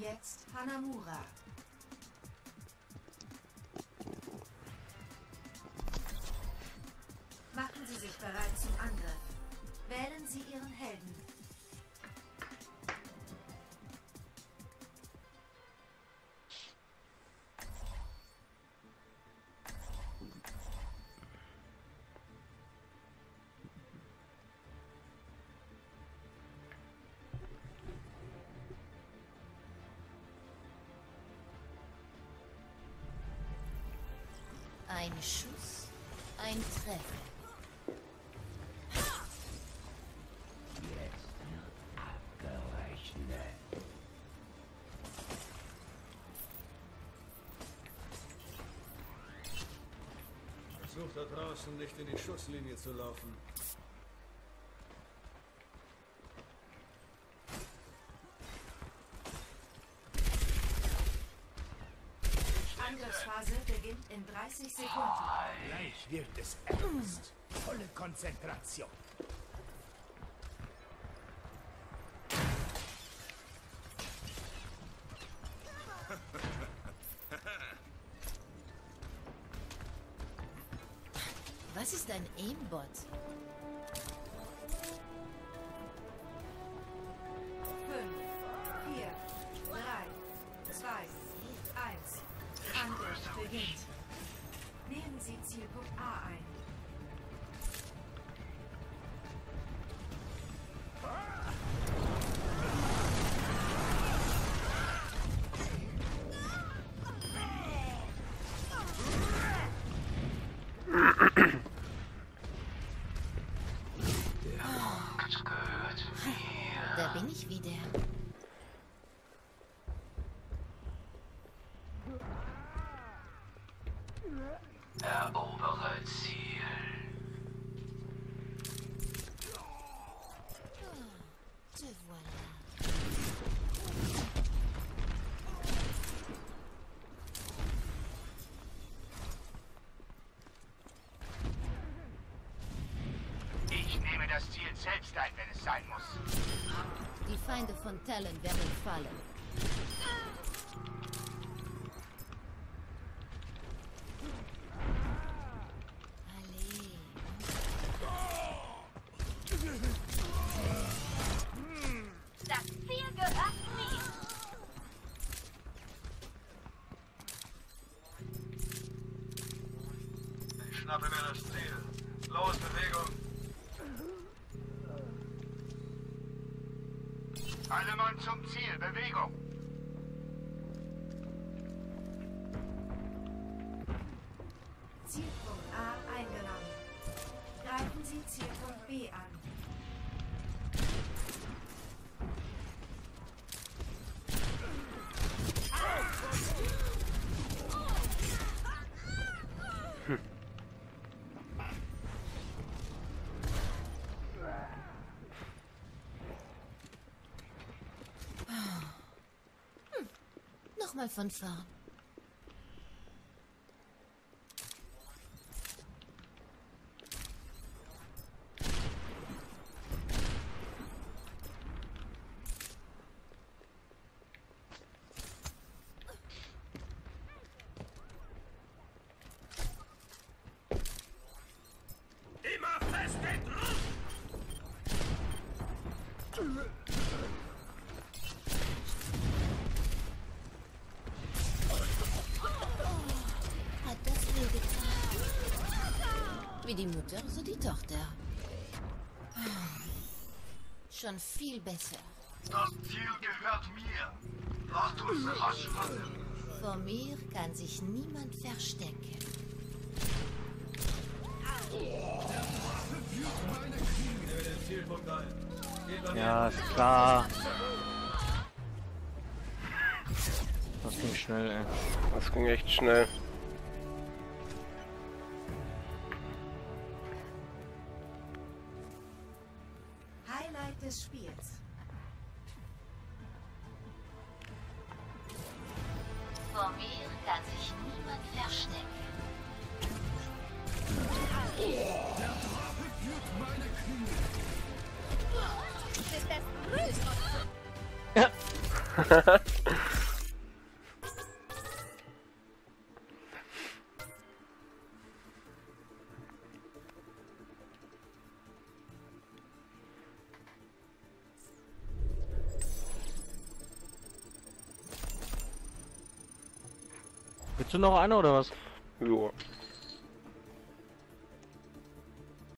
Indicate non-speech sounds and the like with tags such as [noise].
jetzt Hanamura. Machen Sie sich bereit zum Angriff. Wählen Sie Ihren Helden. Ein Schuss, ein Treffer. Versucht da draußen nicht in die Schusslinie zu laufen. Angriffsphase beginnt in 30 Sekunden. Gleich wird es ernst. Volle Konzentration. Was ist ein Aimbot? Beginnt. Nehmen Sie Zielpunkt A ein. Erobere Ziel. Te voilà. Ich nehme das Ziel selbst ein, wenn es sein muss. Die Feinde von Talon werden fallen. Ich schnappe mir das Ziel. Los, Bewegung. Alle Mann zum Ziel. Bewegung. Zielpunkt A eingenommen. Greifen Sie Zielpunkt B an. Nochmal [laughs] 我从不。Wie die Mutter, so die Tochter. Schon viel besser. Das Ziel gehört mir. Lasst uns rasch handeln. Vor mir kann sich niemand verstecken. Ja, ist klar. Das ging schnell, ey. Das ging echt schnell. Spiels. Vor mir kann sich niemand verstecken. Das ist das größte. [laughs] Willst du noch einer oder was? Ja.